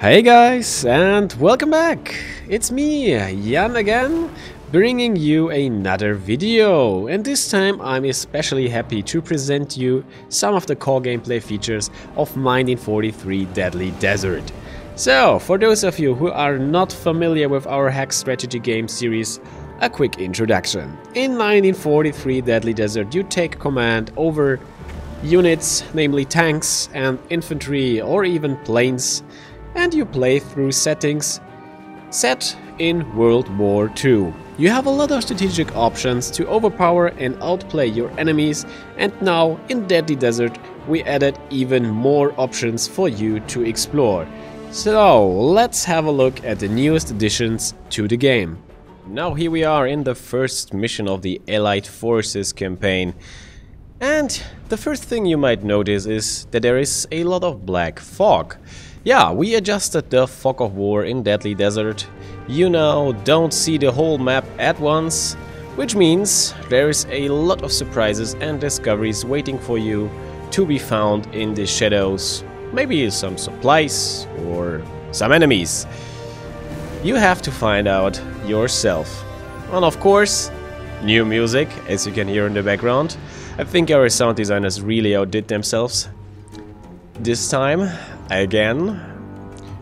Hey guys, and welcome back! It's me, Jan again, bringing you another video. And this time I'm especially happy to present you some of the core gameplay features of 1943 Deadly Desert. So, for those of you who are not familiar with our hack strategy game series, a quick introduction. In 1943 Deadly Desert you take command over units, namely tanks and infantry or even planes, and you play through settings set in World War II. You have a lot of strategic options to overpower and outplay your enemies and now in Deadly Desert we added even more options for you to explore. So let's have a look at the newest additions to the game. Now here we are in the first mission of the Allied Forces campaign. And the first thing you might notice is that there is a lot of black fog. Yeah, we adjusted the fog of war in Deadly Desert. You now don't see the whole map at once, which means there is a lot of surprises and discoveries waiting for you to be found in the shadows. Maybe some supplies or some enemies. You have to find out yourself. And of course, new music, as you can hear in the background. I think our sound designers really outdid themselves. This time, again,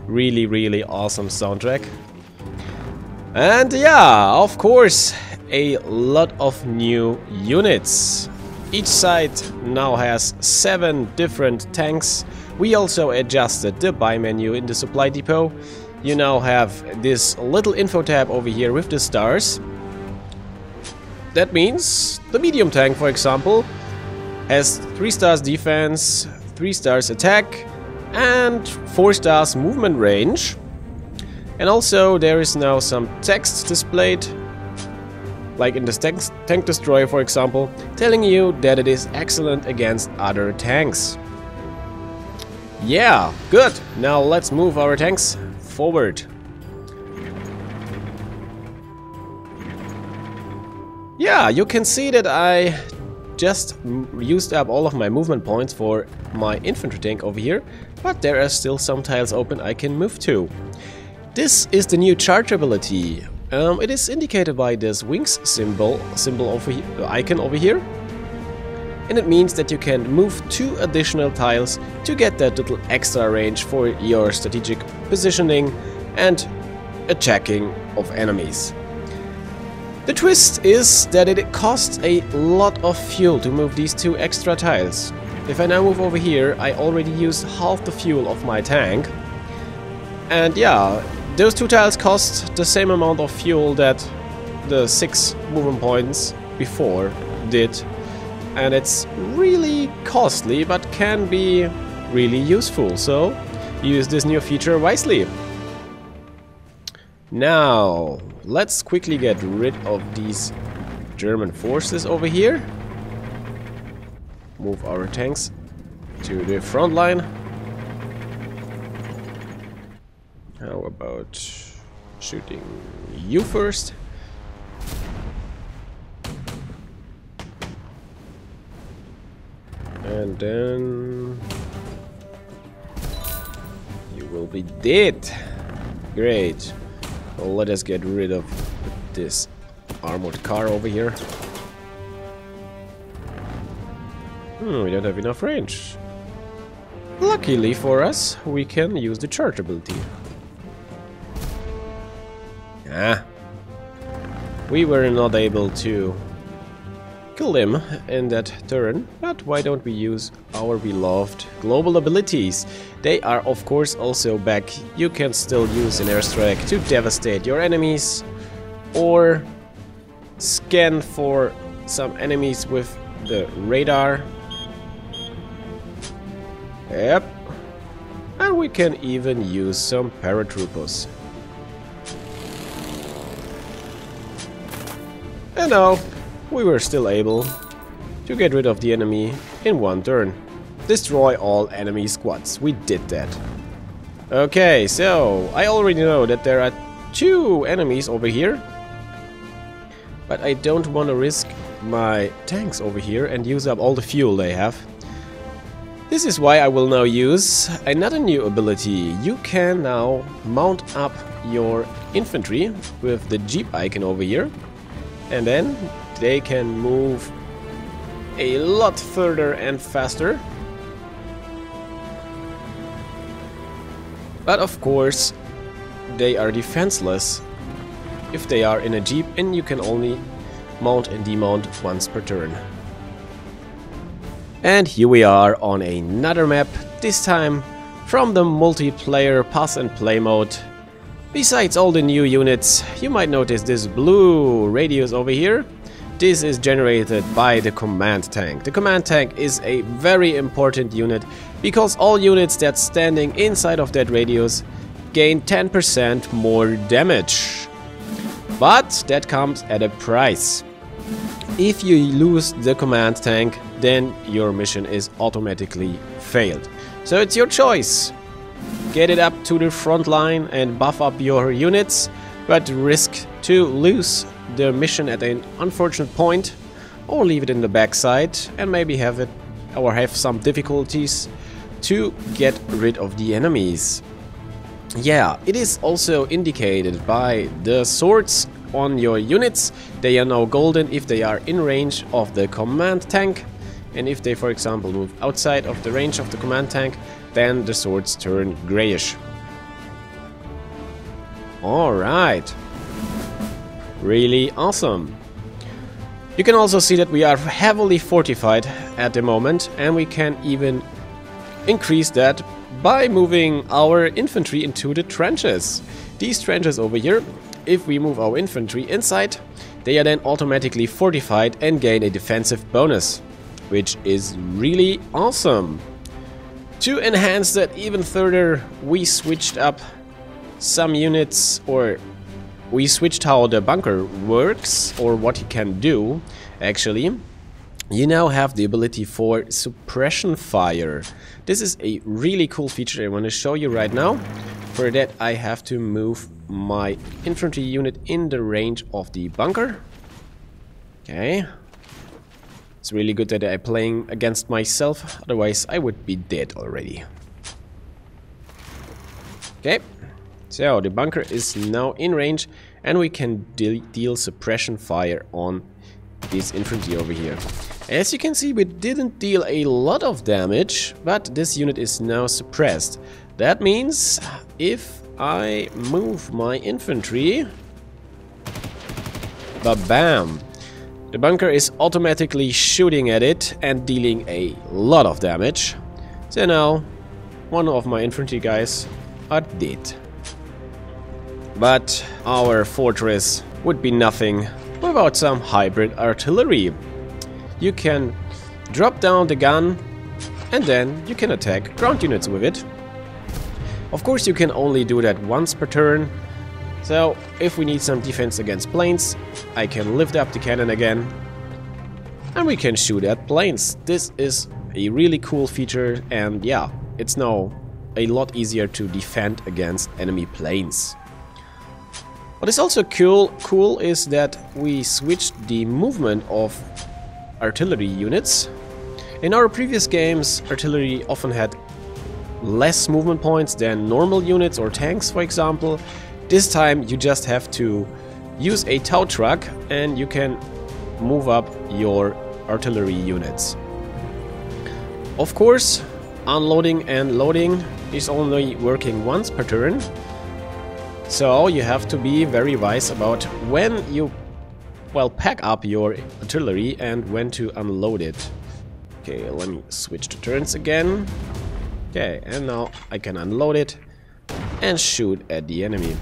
really, really awesome soundtrack. And yeah, of course, a lot of new units. Each side now has seven different tanks. We also adjusted the buy menu in the supply depot you now have this little info tab over here with the stars. That means the medium tank, for example, has 3 stars defense, 3 stars attack, and 4 stars movement range. And also there is now some text displayed, like in the tank, tank destroyer for example, telling you that it is excellent against other tanks. Yeah, good. Now let's move our tanks forward. Yeah, you can see that I just used up all of my movement points for my infantry tank over here, but there are still some tiles open I can move to. This is the new charge ability. Um, it is indicated by this wings symbol, symbol over here, icon over here and it means that you can move two additional tiles to get that little extra range for your strategic positioning and attacking of enemies. The twist is that it costs a lot of fuel to move these two extra tiles. If I now move over here, I already used half the fuel of my tank. And yeah, those two tiles cost the same amount of fuel that the six movement points before did and it's really costly but can be really useful, so use this new feature wisely. Now, let's quickly get rid of these German forces over here. Move our tanks to the front line. How about shooting you first? And then... You will be dead. Great. Let us get rid of this armored car over here. Hmm, we don't have enough range. Luckily for us, we can use the charge ability. Ah. We were not able to kill him in that turn, but why don't we use our beloved global abilities? They are of course also back. You can still use an airstrike to devastate your enemies or scan for some enemies with the radar. Yep. And we can even use some paratroopers. And now we were still able to get rid of the enemy in one turn. Destroy all enemy squads. We did that. Okay, so I already know that there are two enemies over here. But I don't want to risk my tanks over here and use up all the fuel they have. This is why I will now use another new ability. You can now mount up your infantry with the jeep icon over here and then they can move a lot further and faster. But of course they are defenseless if they are in a jeep and you can only mount and demount once per turn. And here we are on another map, this time from the multiplayer pass and play mode. Besides all the new units, you might notice this blue radius over here. This is generated by the command tank. The command tank is a very important unit because all units that standing inside of that radius gain 10% more damage. But that comes at a price. If you lose the command tank, then your mission is automatically failed. So it's your choice. Get it up to the front line and buff up your units, but risk to lose the mission at an unfortunate point, or leave it in the backside and maybe have it or have some difficulties to get rid of the enemies. Yeah, it is also indicated by the swords on your units. They are now golden if they are in range of the command tank and if they for example move outside of the range of the command tank then the swords turn grayish. Alright. Really awesome. You can also see that we are heavily fortified at the moment and we can even increase that by moving our infantry into the trenches. These trenches over here, if we move our infantry inside, they are then automatically fortified and gain a defensive bonus which is really awesome. To enhance that even further, we switched up some units, or we switched how the bunker works, or what he can do, actually. You now have the ability for suppression fire. This is a really cool feature I want to show you right now. For that I have to move my infantry unit in the range of the bunker. Okay, it's really good that I'm playing against myself, otherwise I would be dead already. Okay, so the bunker is now in range and we can de deal suppression fire on this infantry over here. As you can see, we didn't deal a lot of damage, but this unit is now suppressed. That means if I move my infantry, ba-bam, the bunker is automatically shooting at it and dealing a lot of damage. So now, one of my infantry guys are dead. But our fortress would be nothing without some hybrid artillery. You can drop down the gun and then you can attack ground units with it. Of course you can only do that once per turn so, if we need some defense against planes, I can lift up the cannon again. And we can shoot at planes. This is a really cool feature and yeah, it's now a lot easier to defend against enemy planes. What is also cool, cool is that we switched the movement of artillery units. In our previous games, artillery often had less movement points than normal units or tanks, for example, this time you just have to use a tow truck and you can move up your artillery units. Of course, unloading and loading is only working once per turn. So you have to be very wise about when you well pack up your artillery and when to unload it. Okay, let me switch to turns again. Okay, and now I can unload it and shoot at the enemy.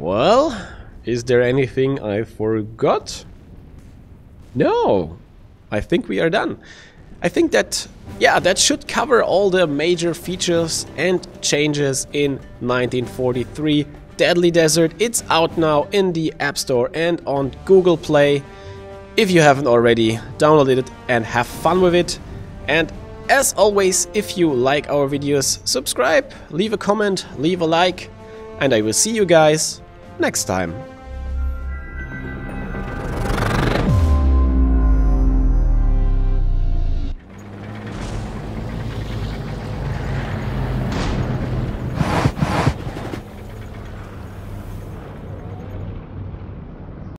Well, is there anything I forgot? No, I think we are done. I think that, yeah, that should cover all the major features and changes in 1943 Deadly Desert. It's out now in the App Store and on Google Play. If you haven't already, download it and have fun with it. And as always, if you like our videos, subscribe, leave a comment, leave a like, and I will see you guys next time.